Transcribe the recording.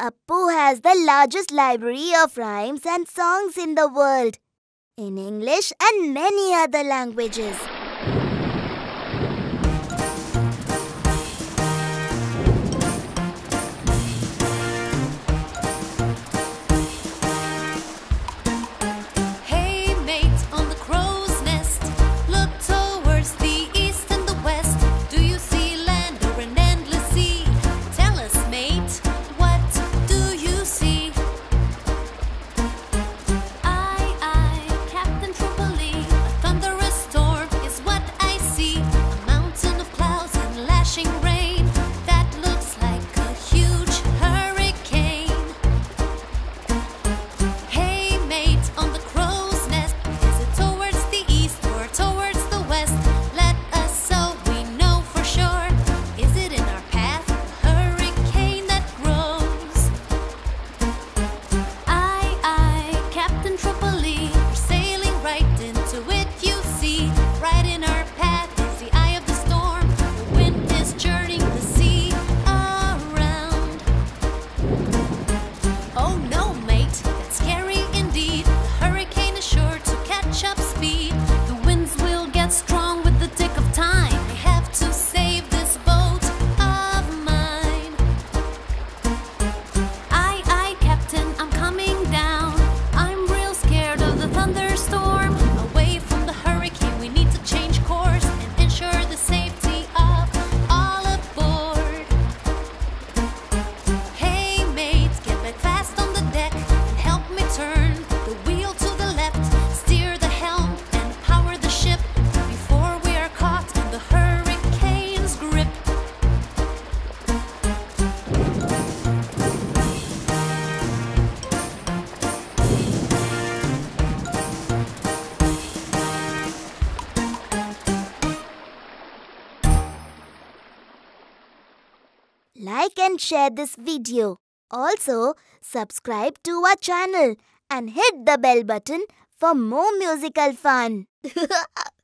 Appu has the largest library of rhymes and songs in the world, in English and many other languages. like and share this video. Also, subscribe to our channel and hit the bell button for more musical fun.